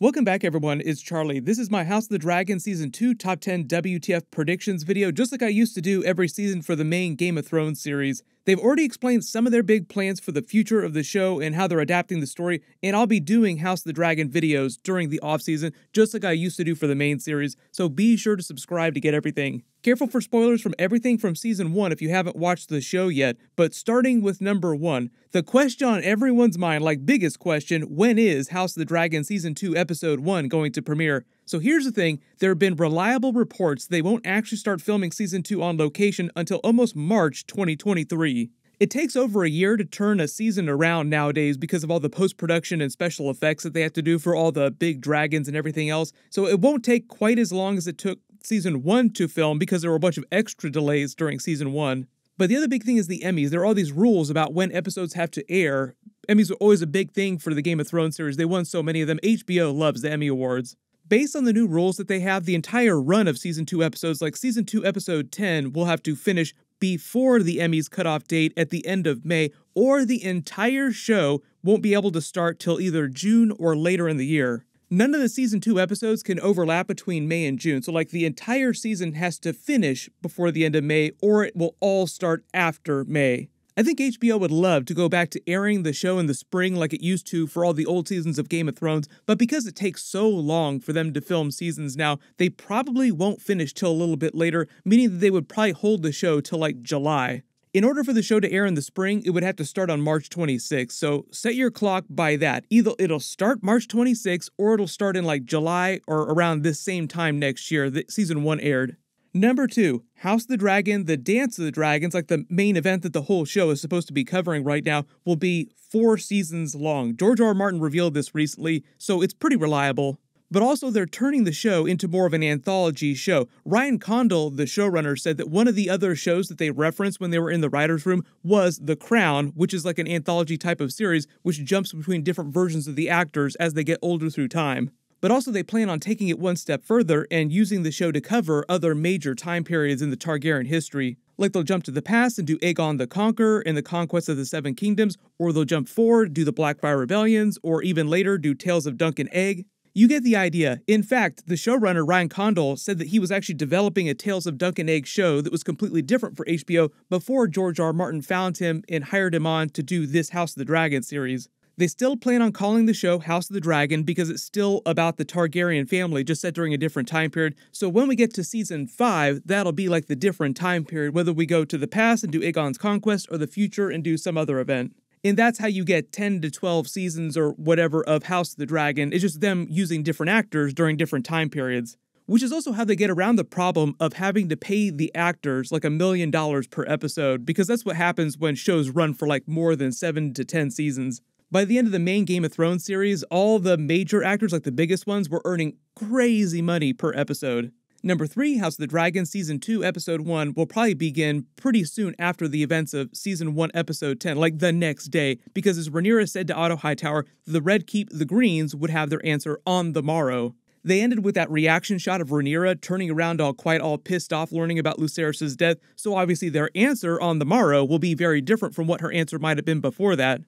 Welcome back, everyone. It's Charlie. This is my House of the Dragon Season 2 Top 10 WTF Predictions video, just like I used to do every season for the main Game of Thrones series. They've already explained some of their big plans for the future of the show and how they're adapting the story, and I'll be doing House of the Dragon videos during the off season, just like I used to do for the main series, so be sure to subscribe to get everything. Careful for spoilers from everything from season 1 if you haven't watched the show yet, but starting with number 1, the question on everyone's mind, like biggest question, when is House of the Dragon season 2 episode 1 going to premiere? So here's the thing there have been reliable reports they won't actually start filming season 2 on location until almost March 2023. It takes over a year to turn a season around nowadays because of all the post production and special effects that they have to do for all the big dragons and everything else. So it won't take quite as long as it took season 1 to film because there were a bunch of extra delays during season 1. But the other big thing is the Emmys. There are all these rules about when episodes have to air. Emmys are always a big thing for the Game of Thrones series. They won so many of them. HBO loves the Emmy Awards. Based on the new rules that they have, the entire run of season 2 episodes, like season 2 episode 10, will have to finish before the Emmys cutoff date at the end of May, or the entire show won't be able to start till either June or later in the year. None of the season 2 episodes can overlap between May and June, so like the entire season has to finish before the end of May, or it will all start after May. I think HBO would love to go back to airing the show in the spring like it used to for all the old seasons of Game of Thrones, but because it takes so long for them to film seasons now, they probably won't finish till a little bit later, meaning that they would probably hold the show till like July. In order for the show to air in the spring, it would have to start on March 26th, so set your clock by that. Either it'll start March 26th or it'll start in like July or around this same time next year that season 1 aired. Number two, House of the Dragon, the Dance of the Dragons, like the main event that the whole show is supposed to be covering right now, will be four seasons long. George R. R. Martin revealed this recently, so it's pretty reliable. But also, they're turning the show into more of an anthology show. Ryan Condal, the showrunner, said that one of the other shows that they referenced when they were in the writer's room was The Crown, which is like an anthology type of series which jumps between different versions of the actors as they get older through time but also they plan on taking it one step further and using the show to cover other major time periods in the Targaryen history. Like they'll jump to the past and do Aegon the Conqueror and the Conquest of the Seven Kingdoms, or they'll jump forward, do the Blackfyre Rebellions, or even later do Tales of Dunk and Egg. You get the idea. In fact, the showrunner Ryan Condal said that he was actually developing a Tales of Dunk and Egg show that was completely different for HBO before George R. R. Martin found him and hired him on to do this House of the Dragon series. They still plan on calling the show House of the Dragon because it's still about the Targaryen family, just set during a different time period. So when we get to season 5, that'll be like the different time period, whether we go to the past and do Aegon's conquest or the future and do some other event. And that's how you get 10 to 12 seasons or whatever of House of the Dragon. It's just them using different actors during different time periods. Which is also how they get around the problem of having to pay the actors like a million dollars per episode, because that's what happens when shows run for like more than 7 to 10 seasons. By the end of the main Game of Thrones series, all the major actors, like the biggest ones, were earning crazy money per episode. Number 3, House of the Dragon Season 2, Episode 1 will probably begin pretty soon after the events of Season 1, Episode 10, like the next day, because as Rhaenyra said to Otto Hightower, the Red Keep, the Greens, would have their answer on the morrow. They ended with that reaction shot of Rhaenyra turning around all quite all pissed off learning about Lucerys' death, so obviously their answer on the morrow will be very different from what her answer might have been before that.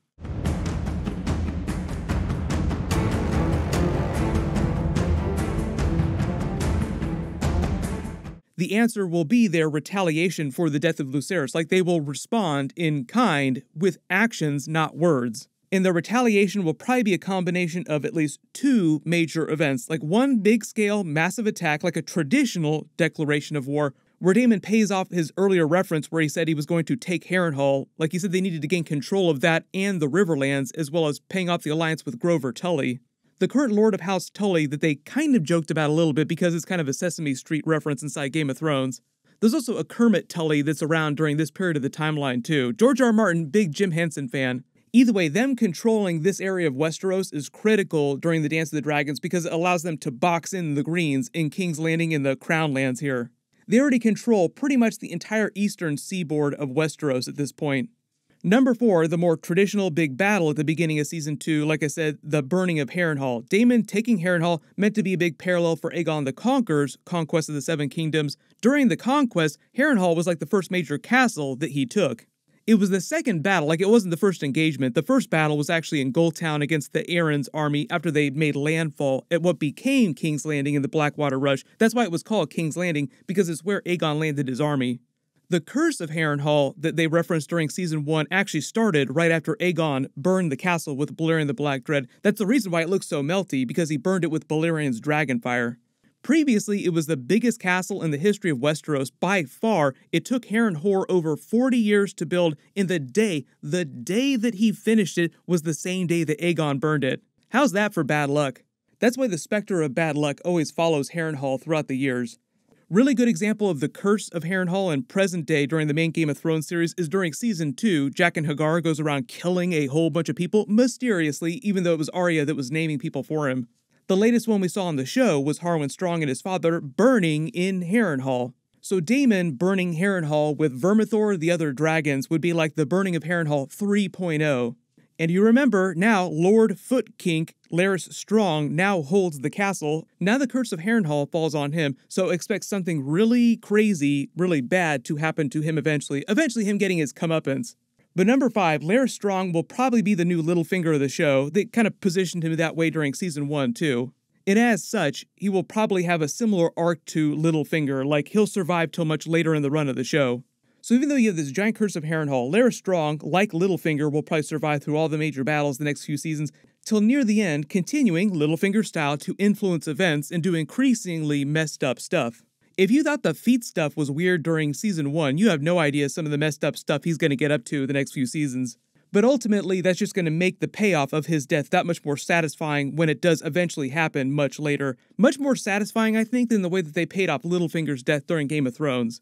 The answer will be their retaliation for the death of Lucerys. Like they will respond in kind with actions, not words. And the retaliation will probably be a combination of at least two major events, like one big scale, massive attack, like a traditional declaration of war, where Daemon pays off his earlier reference where he said he was going to take Harrenhal. Like he said, they needed to gain control of that and the Riverlands, as well as paying off the alliance with Grover Tully the current Lord of House Tully that they kind of joked about a little bit because it's kind of a Sesame Street reference inside Game of Thrones. There's also a Kermit Tully that's around during this period of the timeline, too. George R. R. Martin, big Jim Henson fan. Either way, them controlling this area of Westeros is critical during the Dance of the Dragons because it allows them to box in the Greens in King's Landing and the Crown Lands here. They already control pretty much the entire eastern seaboard of Westeros at this point. Number four, the more traditional big battle at the beginning of season two, like I said, the burning of Harrenhal. Daemon taking Harrenhal meant to be a big parallel for Aegon the Conqueror's conquest of the Seven Kingdoms. During the conquest, Harrenhal was like the first major castle that he took. It was the second battle, like it wasn't the first engagement. The first battle was actually in Gulltown against the Arryn's army after they made landfall at what became King's Landing in the Blackwater Rush. That's why it was called King's Landing, because it's where Aegon landed his army. The curse of Harrenhal that they referenced during season 1 actually started right after Aegon burned the castle with Balerion the Black Dread. That's the reason why it looks so melty, because he burned it with Balerion's dragonfire. Previously, it was the biggest castle in the history of Westeros by far. It took Harrenhal over 40 years to build, In the day, the day that he finished it was the same day that Aegon burned it. How's that for bad luck? That's why the specter of bad luck always follows Harrenhal throughout the years. Really good example of the curse of Harrenhal in present day during the main Game of Thrones series is during season 2, Jaqen H'ghar goes around killing a whole bunch of people mysteriously, even though it was Arya that was naming people for him. The latest one we saw on the show was Harwin Strong and his father burning in Harrenhal. So Daemon burning Harrenhal with Vermithor the other dragons would be like the burning of Harrenhal 3.0. And you remember now Lord Footkink, Larys Strong, now holds the castle. Now the curse of Harrenhal falls on him, so expect something really crazy, really bad to happen to him eventually. Eventually, him getting his comeuppance. But number five, Larys Strong will probably be the new Littlefinger of the show. They kind of positioned him that way during season one, too. And as such, he will probably have a similar arc to Littlefinger, like he'll survive till much later in the run of the show. So even though you have this giant curse of Harrenhal, Larys Strong, like Littlefinger, will probably survive through all the major battles the next few seasons, till near the end, continuing Littlefinger style to influence events and do increasingly messed up stuff. If you thought the feet stuff was weird during season 1, you have no idea some of the messed up stuff he's going to get up to the next few seasons. But ultimately, that's just going to make the payoff of his death that much more satisfying when it does eventually happen much later. Much more satisfying, I think, than the way that they paid off Littlefinger's death during Game of Thrones.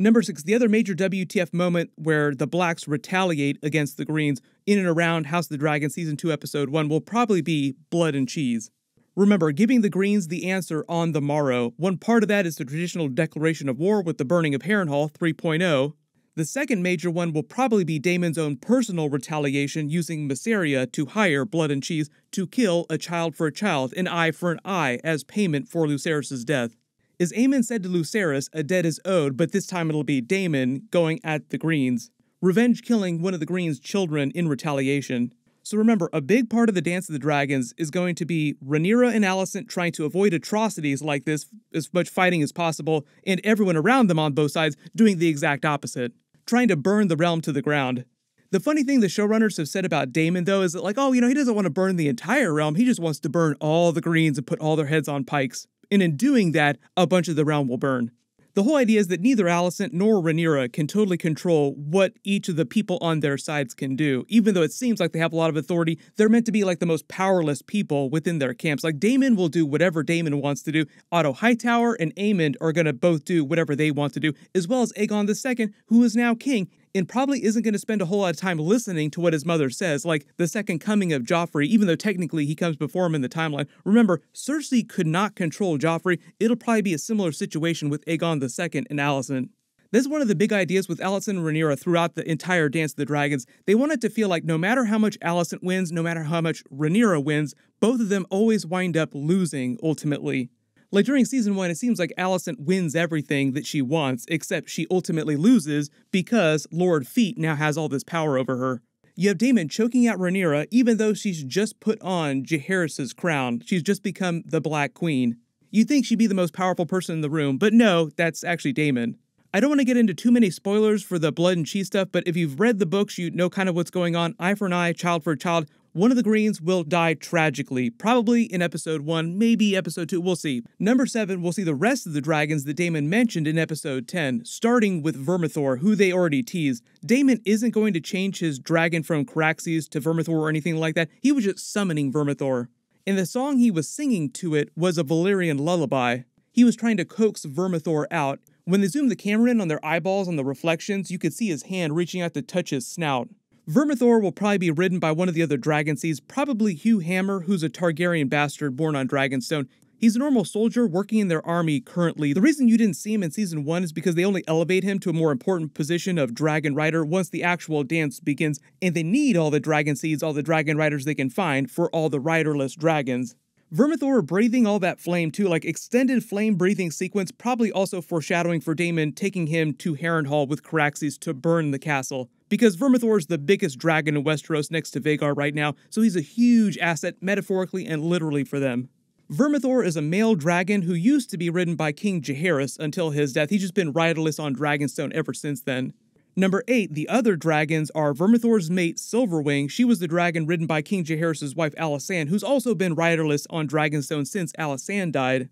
Number six, the other major WTF moment where the Blacks retaliate against the Greens in and around House of the Dragon Season 2, Episode 1 will probably be Blood and Cheese. Remember, giving the Greens the answer on the morrow. One part of that is the traditional declaration of war with the burning of Harrenhal 3.0. The second major one will probably be Daemon's own personal retaliation using Mysaria to hire Blood and Cheese to kill a child for a child, an eye for an eye, as payment for Lucerys' death is Aemond said to Lucerys, a debt is owed, but this time it'll be Daemon going at the Greens. Revenge killing one of the Greens' children in retaliation. So remember, a big part of the Dance of the Dragons is going to be Rhaenyra and Alicent trying to avoid atrocities like this, as much fighting as possible, and everyone around them on both sides doing the exact opposite, trying to burn the realm to the ground. The funny thing the showrunners have said about Daemon, though, is that, like, oh, you know, he doesn't want to burn the entire realm, he just wants to burn all the Greens and put all their heads on pikes and in doing that, a bunch of the realm will burn. The whole idea is that neither Alicent nor Rhaenyra can totally control what each of the people on their sides can do. Even though it seems like they have a lot of authority, they're meant to be like the most powerless people within their camps. Like Daemon will do whatever Daemon wants to do. Otto Hightower and Aemond are going to both do whatever they want to do, as well as Aegon II, who is now king and probably isn't going to spend a whole lot of time listening to what his mother says, like the second coming of Joffrey, even though technically he comes before him in the timeline. Remember, Cersei could not control Joffrey. It'll probably be a similar situation with Aegon II and Alicent. This is one of the big ideas with Alicent and Rhaenyra throughout the entire Dance of the Dragons. They want it to feel like no matter how much Alicent wins, no matter how much Rhaenyra wins, both of them always wind up losing ultimately. Like during season one, it seems like Alicent wins everything that she wants, except she ultimately loses because Lord Feet now has all this power over her. You have Daemon choking out Rhaenyra even though she's just put on Jaehaerys' crown. She's just become the Black Queen. You'd think she'd be the most powerful person in the room, but no, that's actually Daemon. I don't want to get into too many spoilers for the blood and cheese stuff, but if you've read the books, you know kind of what's going on. Eye for an eye, child for a child one of the Greens will die tragically, probably in episode 1, maybe episode 2, we'll see. Number 7, we'll see the rest of the dragons that Daemon mentioned in episode 10, starting with Vermithor, who they already teased. Daemon isn't going to change his dragon from Caraxes to Vermithor or anything like that, he was just summoning Vermithor. And the song he was singing to it was a Valyrian lullaby. He was trying to coax Vermithor out. When they zoomed the camera in on their eyeballs on the reflections, you could see his hand reaching out to touch his snout. Vermithor will probably be ridden by one of the other dragon seeds, probably Hugh Hammer, who's a Targaryen bastard born on Dragonstone. He's a normal soldier working in their army currently. The reason you didn't see him in season 1 is because they only elevate him to a more important position of dragon rider once the actual dance begins, and they need all the dragon seeds, all the dragon riders they can find for all the riderless dragons. Vermithor breathing all that flame too, like extended flame breathing sequence, probably also foreshadowing for Daemon taking him to Harrenhal with Caraxes to burn the castle. Because Vermithor is the biggest dragon in Westeros next to Vhagar right now, so he's a huge asset metaphorically and literally for them. Vermithor is a male dragon who used to be ridden by King Jaehaerys until his death. He's just been riderless on Dragonstone ever since then. Number 8, the other dragons are Vermithor's mate Silverwing. She was the dragon ridden by King Jaehaerys' wife Alysanne, who's also been riderless on Dragonstone since Alysanne died.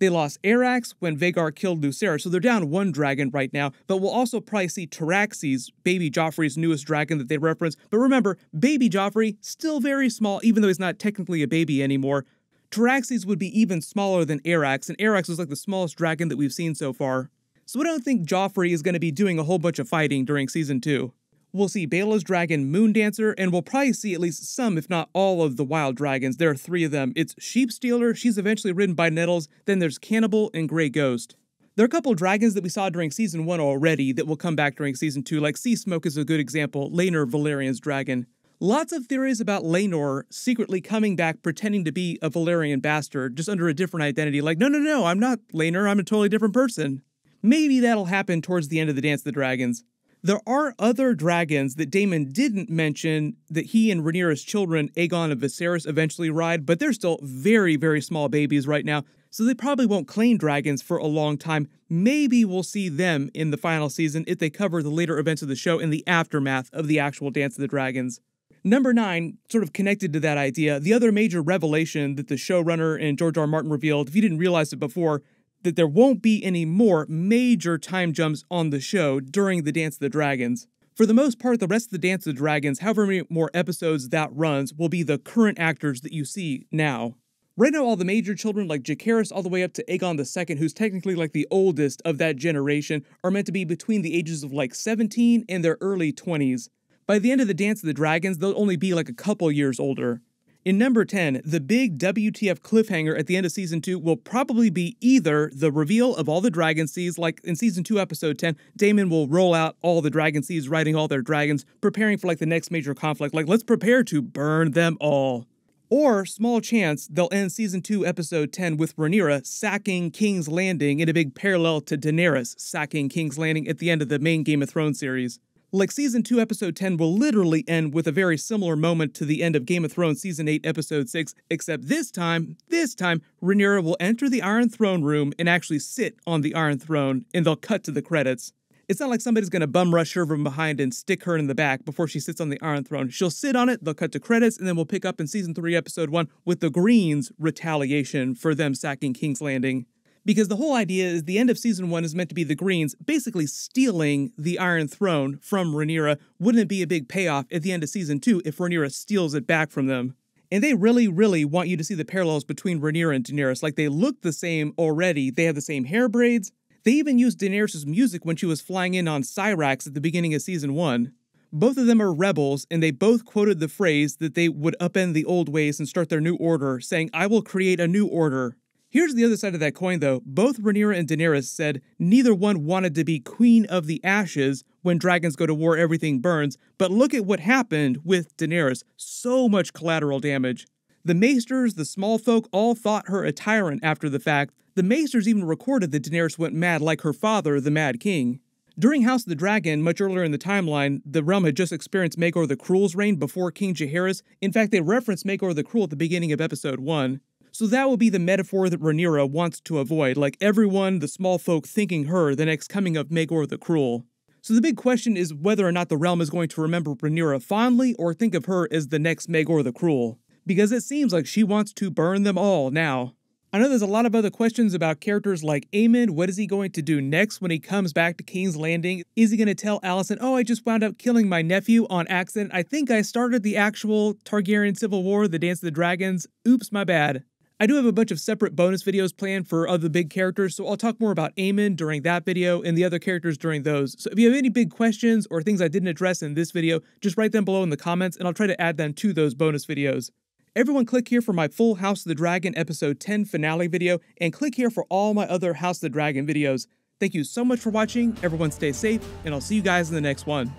They lost Arax when Vhagar killed Lucerys, so they're down one dragon right now, but we'll also probably see Tyraxes, baby Joffrey's newest dragon that they reference. But remember, baby Joffrey, still very small, even though he's not technically a baby anymore. Tyraxes would be even smaller than Arax, and Arax was like the smallest dragon that we've seen so far. So I don't think Joffrey is going to be doing a whole bunch of fighting during season 2. We'll see Baela's dragon Moondancer, and we'll probably see at least some, if not all, of the wild dragons. There are three of them. It's Sheepstealer, she's eventually ridden by Nettles, then there's Cannibal and Grey Ghost. There are a couple dragons that we saw during season 1 already that will come back during season 2, like Sea Smoke is a good example, Laenor Velaryon's dragon. Lots of theories about Laenor secretly coming back pretending to be a Valerian bastard, just under a different identity. Like, no, no, no, I'm not Laenor, I'm a totally different person. Maybe that'll happen towards the end of the Dance of the Dragons. There are other dragons that Daemon didn't mention that he and Rhaenyra's children, Aegon and Viserys, eventually ride, but they're still very, very small babies right now, so they probably won't claim dragons for a long time. Maybe we'll see them in the final season if they cover the later events of the show in the aftermath of the actual Dance of the Dragons. Number nine, sort of connected to that idea, the other major revelation that the showrunner and George R. R. Martin revealed, if you didn't realize it before, that there won't be any more major time jumps on the show during the Dance of the Dragons. For the most part, the rest of the Dance of the Dragons, however many more episodes that runs, will be the current actors that you see now. Right now, all the major children, like Jacaerys all the way up to Aegon II, who's technically like the oldest of that generation, are meant to be between the ages of like 17 and their early 20s. By the end of the Dance of the Dragons, they'll only be like a couple years older. In number 10, the big WTF cliffhanger at the end of season 2 will probably be either the reveal of all the dragon seeds, like in season 2, episode 10, Daemon will roll out all the dragon seeds, riding all their dragons, preparing for like the next major conflict, like let's prepare to burn them all. Or, small chance, they'll end season 2, episode 10 with Rhaenyra sacking King's Landing in a big parallel to Daenerys sacking King's Landing at the end of the main Game of Thrones series. Like season 2, episode 10 will literally end with a very similar moment to the end of Game of Thrones season 8, episode 6, except this time, this time, Rhaenyra will enter the Iron Throne room and actually sit on the Iron Throne, and they'll cut to the credits. It's not like somebody's gonna bum rush her from behind and stick her in the back before she sits on the Iron Throne. She'll sit on it, they'll cut to credits, and then we'll pick up in season 3, episode 1 with the Greens' retaliation for them sacking King's Landing because the whole idea is the end of season one is meant to be the Greens basically stealing the Iron Throne from Rhaenyra. Wouldn't it be a big payoff at the end of season two if Rhaenyra steals it back from them? And they really, really want you to see the parallels between Rhaenyra and Daenerys. Like they look the same already. They have the same hair braids. They even used Daenerys' music when she was flying in on Syrax at the beginning of season one. Both of them are rebels, and they both quoted the phrase that they would upend the old ways and start their new order, saying, I will create a new order. Here's the other side of that coin, though. Both Rhaenyra and Daenerys said neither one wanted to be Queen of the Ashes when dragons go to war, everything burns. But look at what happened with Daenerys so much collateral damage. The Maesters, the small folk, all thought her a tyrant after the fact. The Maesters even recorded that Daenerys went mad like her father, the Mad King. During House of the Dragon, much earlier in the timeline, the realm had just experienced Maegor the Cruel's reign before King Jaehaerys. In fact, they referenced Maegor the Cruel at the beginning of episode 1. So that will be the metaphor that Rhaenyra wants to avoid, like everyone, the small folk, thinking her the next coming of Maegor the Cruel. So the big question is whether or not the realm is going to remember Rhaenyra fondly or think of her as the next Maegor the Cruel. Because it seems like she wants to burn them all now. I know there's a lot of other questions about characters like Aemond. What is he going to do next when he comes back to King's Landing? Is he going to tell Alicent, oh, I just wound up killing my nephew on accident. I think I started the actual Targaryen Civil War, the Dance of the Dragons. Oops, my bad. I do have a bunch of separate bonus videos planned for other big characters, so I'll talk more about Aemond during that video and the other characters during those. So if you have any big questions or things I didn't address in this video, just write them below in the comments and I'll try to add them to those bonus videos. Everyone click here for my full House of the Dragon episode 10 finale video, and click here for all my other House of the Dragon videos. Thank you so much for watching, everyone stay safe, and I'll see you guys in the next one.